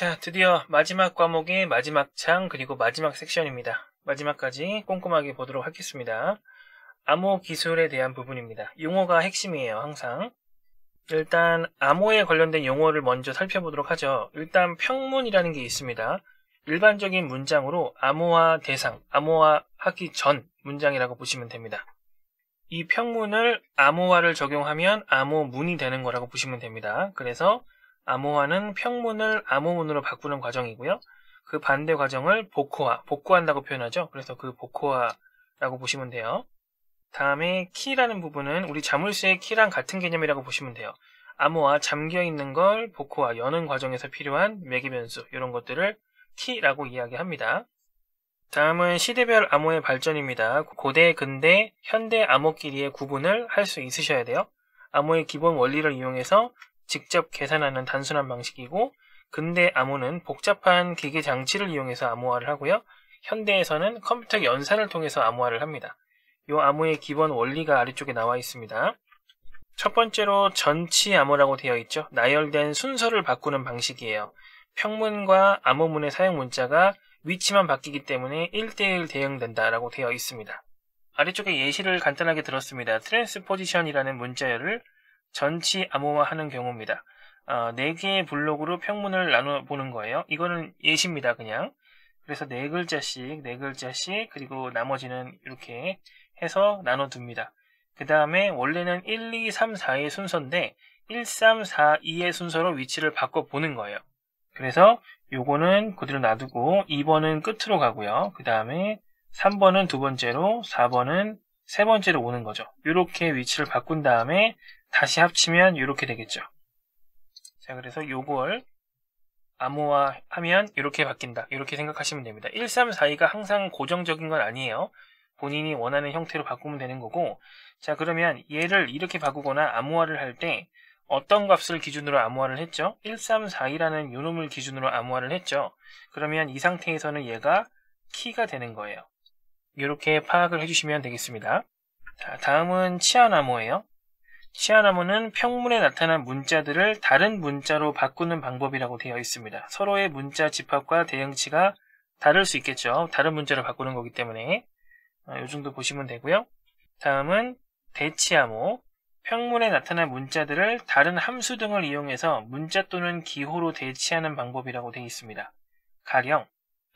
자, 드디어 마지막 과목의 마지막 장 그리고 마지막 섹션입니다. 마지막까지 꼼꼼하게 보도록 하겠습니다. 암호 기술에 대한 부분입니다. 용어가 핵심이에요, 항상. 일단 암호에 관련된 용어를 먼저 살펴보도록 하죠. 일단 평문이라는 게 있습니다. 일반적인 문장으로 암호화 대상, 암호화 하기 전 문장이라고 보시면 됩니다. 이 평문을 암호화를 적용하면 암호문이 되는 거라고 보시면 됩니다. 그래서 암호화는 평문을 암호문으로 바꾸는 과정이고요. 그 반대 과정을 복호화, 복구한다고 표현하죠. 그래서 그 복호화라고 보시면 돼요. 다음에 키라는 부분은 우리 자물쇠의 키랑 같은 개념이라고 보시면 돼요. 암호화 잠겨 있는 걸 복호화, 여는 과정에서 필요한 매개 변수 이런 것들을 키라고 이야기합니다. 다음은 시대별 암호의 발전입니다. 고대, 근대, 현대 암호끼리의 구분을 할 수 있으셔야 돼요. 암호의 기본 원리를 이용해서 직접 계산하는 단순한 방식이고 근대 암호는 복잡한 기계 장치를 이용해서 암호화를 하고요. 현대에서는 컴퓨터 연산을 통해서 암호화를 합니다. 이 암호의 기본 원리가 아래쪽에 나와 있습니다. 첫 번째로 전치 암호라고 되어 있죠. 나열된 순서를 바꾸는 방식이에요. 평문과 암호문의 사용 문자가 위치만 바뀌기 때문에 1대1 대응된다라고 되어 있습니다. 아래쪽에 예시를 간단하게 들었습니다. 트랜스포지션이라는 문자열을 전치 암호화하는 경우입니다. 어, 4개의 블록으로 평문을 나눠 보는 거예요. 이거는 예시입니다, 그냥. 그래서 4글자씩, 4글자씩, 그리고 나머지는 이렇게 해서 나눠둡니다. 그 다음에 원래는 1, 2, 3, 4의 순서인데 1, 3, 4, 2의 순서로 위치를 바꿔보는 거예요. 그래서 요거는 그대로 놔두고 2번은 끝으로 가고요. 그 다음에 3번은 두 번째로 4번은 세 번째로 오는 거죠. 이렇게 위치를 바꾼 다음에 다시 합치면 이렇게 되겠죠. 자, 그래서 요걸 암호화 하면 이렇게 바뀐다. 이렇게 생각하시면 됩니다. 1, 3, 4, 2가 항상 고정적인 건 아니에요. 본인이 원하는 형태로 바꾸면 되는 거고 자 그러면 얘를 이렇게 바꾸거나 암호화를 할 때 어떤 값을 기준으로 암호화를 했죠? 1, 3, 4이라는 요놈을 기준으로 암호화를 했죠. 그러면 이 상태에서는 얘가 키가 되는 거예요. 이렇게 파악을 해주시면 되겠습니다. 자, 다음은 치안 암호예요. 암호는 평문에 나타난 문자들을 다른 문자로 바꾸는 방법이라고 되어 있습니다. 서로의 문자 집합과 대응치가 다를 수 있겠죠. 다른 문자로 바꾸는 거기 때문에 이 어, 정도 보시면 되고요. 다음은 대치암호 평문에 나타난 문자들을 다른 함수 등을 이용해서 문자 또는 기호로 대치하는 방법이라고 되어 있습니다. 가령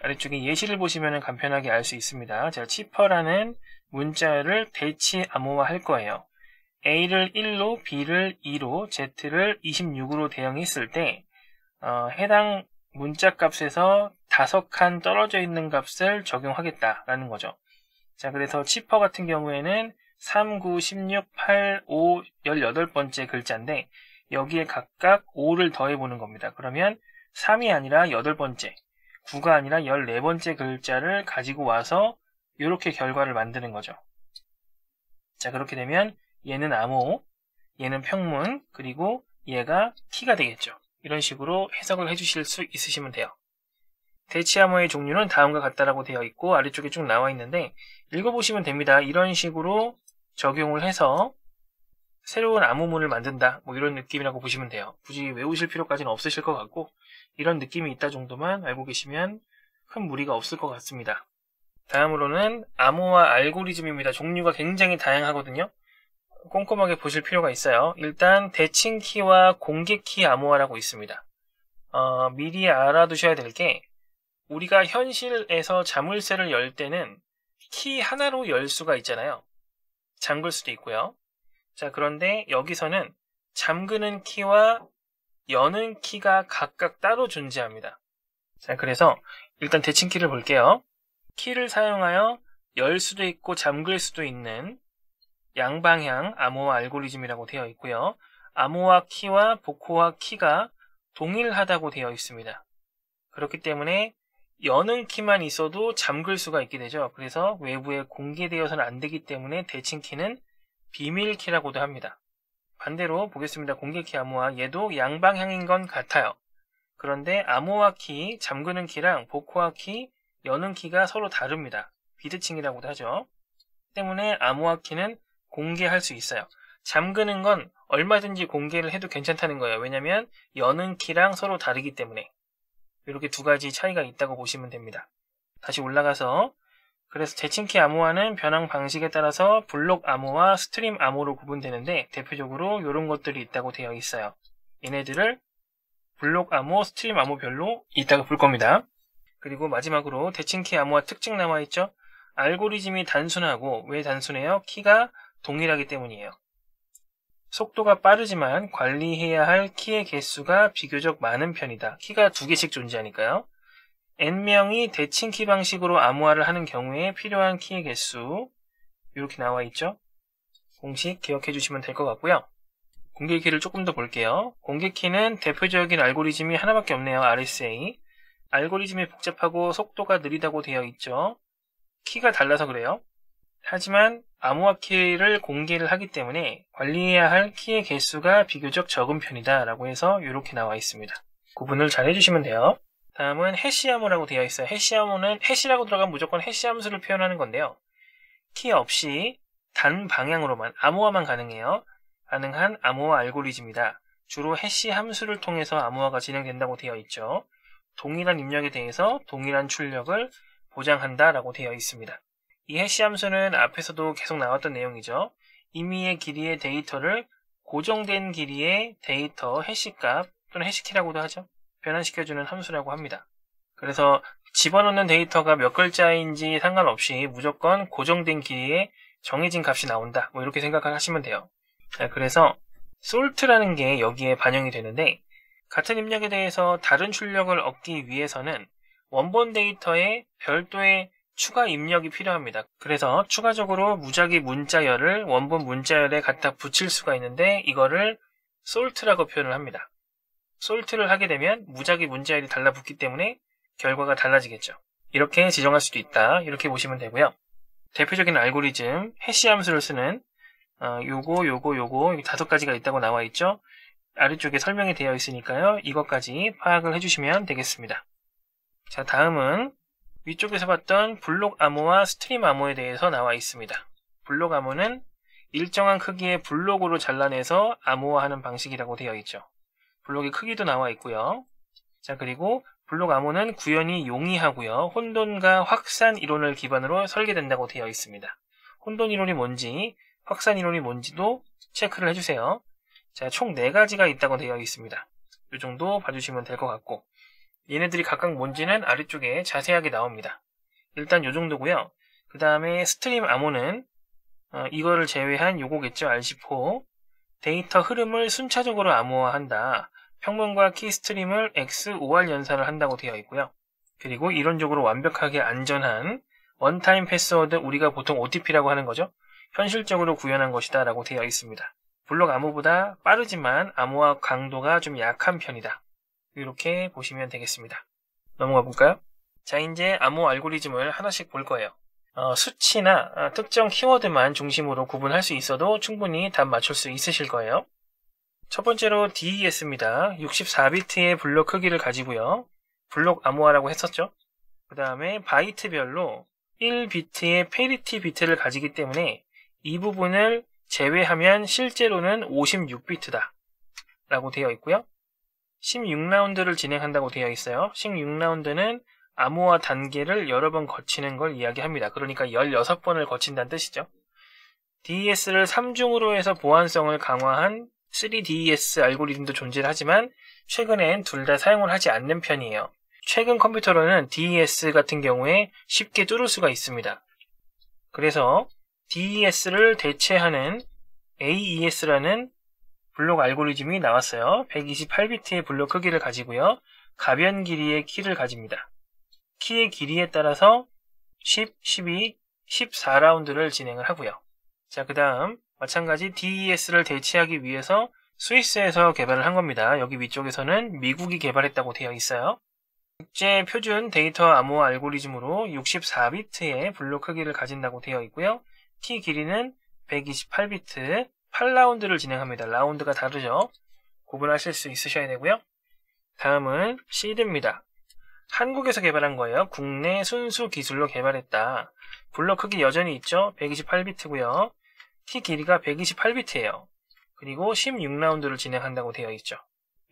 아래쪽에 예시를 보시면 간편하게 알 수 있습니다. 제가 치퍼라는 문자를 대치 암호화 할 거예요. A를 1로, B를 2로, Z를 26으로 대응했을 때 어, 해당 문자 값에서 다섯 칸 떨어져 있는 값을 적용하겠다라는 거죠. 자, 그래서 치퍼 같은 경우에는 3, 9, 16, 8, 5, 18번째 글자인데 여기에 각각 5를 더해보는 겁니다. 그러면 3이 아니라 8번째, 9가 아니라 14번째 글자를 가지고 와서 이렇게 결과를 만드는 거죠. 자, 그렇게 되면 얘는 암호, 얘는 평문, 그리고 얘가 키가 되겠죠. 이런 식으로 해석을 해주실 수 있으시면 돼요. 대치암호의 종류는 다음과 같다라고 되어 있고 아래쪽에 쭉 나와 있는데 읽어보시면 됩니다. 이런 식으로 적용을 해서 새로운 암호문을 만든다 뭐 이런 느낌이라고 보시면 돼요. 굳이 외우실 필요까지는 없으실 것 같고 이런 느낌이 있다 정도만 알고 계시면 큰 무리가 없을 것 같습니다. 다음으로는 암호화 알고리즘입니다. 종류가 굉장히 다양하거든요. 꼼꼼하게 보실 필요가 있어요. 일단 대칭 키와 공개 키 암호화라고 있습니다. 어, 미리 알아두셔야 될 게 우리가 현실에서 자물쇠를 열 때는 키 하나로 열 수가 있잖아요. 잠글 수도 있고요. 자, 그런데 여기서는 잠그는 키와 여는 키가 각각 따로 존재합니다. 자, 그래서 일단 대칭키를 볼게요. 키를 사용하여 열 수도 있고 잠글 수도 있는 양방향 암호화 알고리즘이라고 되어 있고요. 암호화 키와 복호화 키가 동일하다고 되어 있습니다. 그렇기 때문에 여는 키만 있어도 잠글 수가 있게 되죠. 그래서 외부에 공개되어서는 안 되기 때문에 대칭 키는 비밀 키라고도 합니다. 반대로 보겠습니다. 공개 키 암호화 얘도 양방향인 건 같아요. 그런데 암호화 키, 잠그는 키랑 복호화 키, 여는 키가 서로 다릅니다. 비대칭이라고도 하죠. 때문에 암호화 키는 공개할 수 있어요. 잠그는 건 얼마든지 공개를 해도 괜찮다는 거예요. 왜냐면 여는 키랑 서로 다르기 때문에. 이렇게 두 가지 차이가 있다고 보시면 됩니다. 다시 올라가서 그래서 대칭키 암호화는 변환 방식에 따라서 블록 암호와 stream 암호로 구분되는데 대표적으로 이런 것들이 있다고 되어 있어요. 얘네들을 블록 암호, stream 암호별로 있다가 볼 겁니다. 그리고 마지막으로 대칭키 암호화 특징 나와 있죠? 알고리즘이 단순하고 왜 단순해요? 키가 동일하기 때문이에요. 속도가 빠르지만 관리해야 할 키의 개수가 비교적 많은 편이다. 키가 두 개씩 존재하니까요. n명이 대칭키 방식으로 암호화를 하는 경우에 필요한 키의 개수 이렇게 나와 있죠. 공식 기억해 주시면 될 것 같고요. 공개 키를 조금 더 볼게요. 공개 키는 대표적인 알고리즘이 하나밖에 없네요. RSA. 알고리즘이 복잡하고 속도가 느리다고 되어 있죠. 키가 달라서 그래요. 하지만 암호화 키를 공개를 하기 때문에 관리해야 할 키의 개수가 비교적 적은 편이다 라고 해서 이렇게 나와 있습니다. 구분을 잘 해주시면 돼요. 다음은 해시암호라고 되어 있어요. 해시암호는 해시라고 들어가면 무조건 해시 함수를 표현하는 건데요. 키 없이 단 방향으로만 암호화만 가능해요. 가능한 암호화 알고리즘이다. 주로 해시 함수를 통해서 암호화가 진행된다고 되어 있죠. 동일한 입력에 대해서 동일한 출력을 보장한다라고 되어 있습니다. 이 hash 함수는 앞에서도 계속 나왔던 내용이죠. 임의의 길이의 데이터를 고정된 길이의 데이터 hash값 또는 hash키라고도 하죠. 변환시켜주는 함수라고 합니다. 그래서 집어넣는 데이터가 몇 글자인지 상관없이 무조건 고정된 길이에 정해진 값이 나온다. 뭐 이렇게 생각하시면 돼요. 그래서 salt라는 게 여기에 반영이 되는데 같은 입력에 대해서 다른 출력을 얻기 위해서는 원본 데이터에 별도의 추가 입력이 필요합니다. 그래서 추가적으로 무작위 문자열을 원본 문자열에 갖다 붙일 수가 있는데 이거를 솔트라고 표현을 합니다. 솔트를 하게 되면 무작위 문자열이 달라붙기 때문에 결과가 달라지겠죠. 이렇게 지정할 수도 있다. 이렇게 보시면 되고요. 대표적인 알고리즘 해시 함수를 쓰는 어, 요거 요거 요거 다섯 가지가 있다고 나와 있죠. 아래쪽에 설명이 되어 있으니까요. 이것까지 파악을 해주시면 되겠습니다. 자 다음은 위쪽에서 봤던 블록 암호와 stream 암호에 대해서 나와 있습니다. 블록 암호는 일정한 크기의 블록으로 잘라내서 암호화하는 방식이라고 되어 있죠. 블록의 크기도 나와 있고요. 자 그리고 블록 암호는 구현이 용이하고요. 혼돈과 확산 이론을 기반으로 설계된다고 되어 있습니다. 혼돈 이론이 뭔지, 확산 이론이 뭔지도 체크를 해주세요. 자, 총 4가지가 있다고 되어 있습니다. 이 정도 봐주시면 될 것 같고 얘네들이 각각 뭔지는 아래쪽에 자세하게 나옵니다. 일단 이 정도고요. 그 다음에 stream 암호는 어, 이거를 제외한 요거겠죠. R10호 데이터 흐름을 순차적으로 암호화한다. 평문과 키 stream을 XOR 연산을 한다고 되어 있고요. 그리고 이론적으로 완벽하게 안전한 one-time password 우리가 보통 OTP라고 하는 거죠. 현실적으로 구현한 것이다 라고 되어 있습니다. 블록 암호보다 빠르지만 암호화 강도가 좀 약한 편이다. 이렇게 보시면 되겠습니다. 넘어가 볼까요? 자, 이제 암호 알고리즘을 하나씩 볼 거예요. 어, 수치나 어, 특정 키워드만 중심으로 구분할 수 있어도 충분히 답 맞출 수 있으실 거예요. 첫 번째로 DES입니다. 64비트의 블록 크기를 가지고요. 블록 암호화라고 했었죠. 그 다음에 바이트별로 1비트의 parity 비트를 가지기 때문에 이 부분을 제외하면 실제로는 56비트다 라고 되어 있고요. 16라운드를 진행한다고 되어 있어요. 16라운드는 암호화 단계를 여러 번 거치는 걸 이야기합니다. 그러니까 16번을 거친다는 뜻이죠. DES를 3중으로 해서 보안성을 강화한 3DES 알고리즘도 존재하지만 최근엔 둘 다 사용을 하지 않는 편이에요. 최근 컴퓨터로는 DES 같은 경우에 쉽게 뚫을 수가 있습니다. 그래서 DES를 대체하는 AES라는 블록 알고리즘이 나왔어요. 128비트의 블록 크기를 가지고요. 가변 길이의 키를 가집니다. 키의 길이에 따라서 10, 12, 14라운드를 진행을 하고요. 자, 그 다음 마찬가지 DES를 대체하기 위해서 스위스에서 개발을 한 겁니다. 여기 위쪽에서는 미국이 개발했다고 되어 있어요. 국제 표준 데이터 암호화 알고리즘으로 64비트의 블록 크기를 가진다고 되어 있고요. 키 길이는 128비트, 8라운드를 진행합니다. 라운드가 다르죠. 구분하실 수 있으셔야 되고요. 다음은 SEED입니다. 한국에서 개발한 거예요. 국내 순수 기술로 개발했다. 블록 크기 여전히 있죠. 128비트고요. 키 길이가 128비트예요. 그리고 16라운드를 진행한다고 되어 있죠.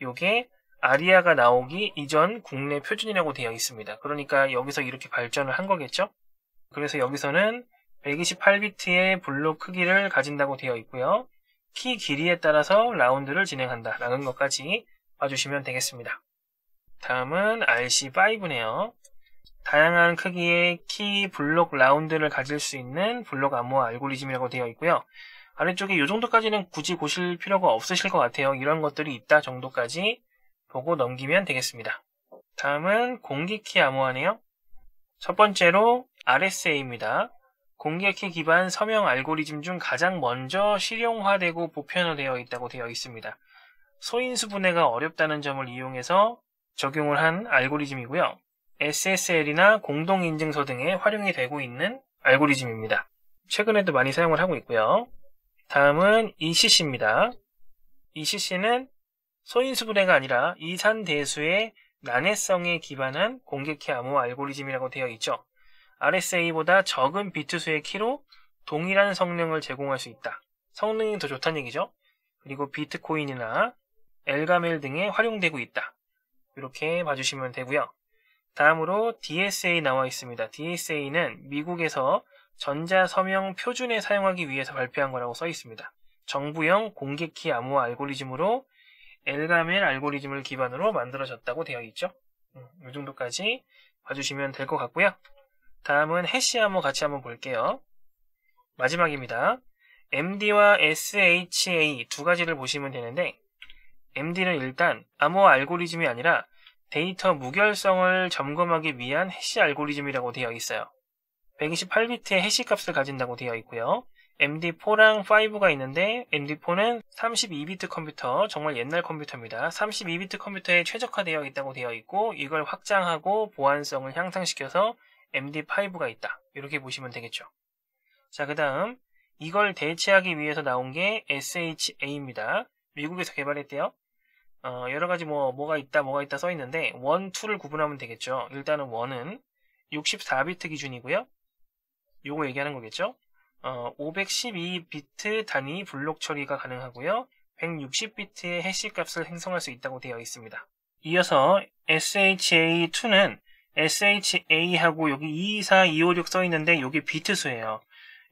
요게 ARIA가 나오기 이전 국내 표준이라고 되어 있습니다. 그러니까 여기서 이렇게 발전을 한 거겠죠? 그래서 여기서는 128비트의 블록 크기를 가진다고 되어 있고요. 키 길이에 따라서 라운드를 진행한다 라는 것까지 봐주시면 되겠습니다. 다음은 RC5네요. 다양한 크기의 키 블록 라운드를 가질 수 있는 블록 암호화 알고리즘이라고 되어 있고요. 아래쪽에 이 정도까지는 굳이 보실 필요가 없으실 것 같아요. 이런 것들이 있다 정도까지 보고 넘기면 되겠습니다. 다음은 공기키 암호화네요. 첫 번째로 RSA입니다. 공개키 기반 서명 알고리즘 중 가장 먼저 실용화되고 보편화되어 있다고 되어 있습니다. 소인수 분해가 어렵다는 점을 이용해서 적용을 한 알고리즘이고요. SSL이나 공동인증서 등에 활용이 되고 있는 알고리즘입니다. 최근에도 많이 사용을 하고 있고요. 다음은 ECC입니다. ECC는 소인수 분해가 아니라 이산대수의 난해성에 기반한 공개키 암호 알고리즘이라고 되어 있죠. RSA보다 적은 비트 수의 키로 동일한 성능을 제공할 수 있다. 성능이 더 좋다는 얘기죠. 그리고 비트코인이나 엘가멜 등에 활용되고 있다. 이렇게 봐주시면 되고요. 다음으로 DSA 나와 있습니다. DSA는 미국에서 전자서명 표준에 사용하기 위해서 발표한 거라고 써 있습니다. 정부형 공개키 암호화 알고리즘으로 엘가멜 알고리즘을 기반으로 만들어졌다고 되어 있죠. 음, 이 정도까지 봐주시면 될 것 같고요. 다음은 해시 암호 같이 한번 볼게요. 마지막입니다. MD와 SHA 두 가지를 보시면 되는데 MD는 일단 암호 알고리즘이 아니라 데이터 무결성을 점검하기 위한 해시 알고리즘이라고 되어 있어요. 128비트의 해시 값을 가진다고 되어 있고요. MD4랑 5가 있는데 MD4는 32비트 컴퓨터, 정말 옛날 컴퓨터입니다. 32비트 컴퓨터에 최적화되어 있다고 되어 있고 이걸 확장하고 보안성을 향상시켜서 MD5가 있다. 이렇게 보시면 되겠죠. 자, 그 다음 이걸 대체하기 위해서 나온 게 SHA입니다. 미국에서 개발했대요. 어, 여러 가지 뭐, 뭐가 있다, 뭐가 있다 써 있는데, 1, 2를 구분하면 되겠죠. 일단은 1은 64비트 기준이고요. 요거 얘기하는 거겠죠. 어, 512비트 단위 블록 처리가 가능하고요. 160비트의 해시 값을 생성할 수 있다고 되어 있습니다. 이어서 SHA2는 SHA하고 여기 224, 256 써있는데 여기 비트 수예요.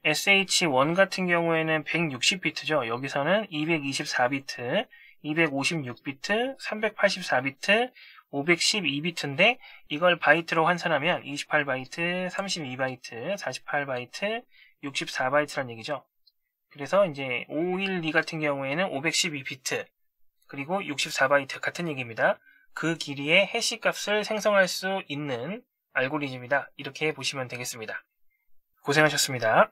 SHA-1 같은 경우에는 160비트죠. 여기서는 224비트, 256비트, 384비트, 512비트인데 이걸 바이트로 환산하면 28바이트, 32바이트, 48바이트, 64바이트란 얘기죠. 그래서 이제 512 같은 경우에는 512비트, 그리고 64바이트 같은 얘기입니다. 그 길이의 해시 값을 생성할 수 있는 알고리즘이다. 이렇게 보시면 되겠습니다. 고생하셨습니다.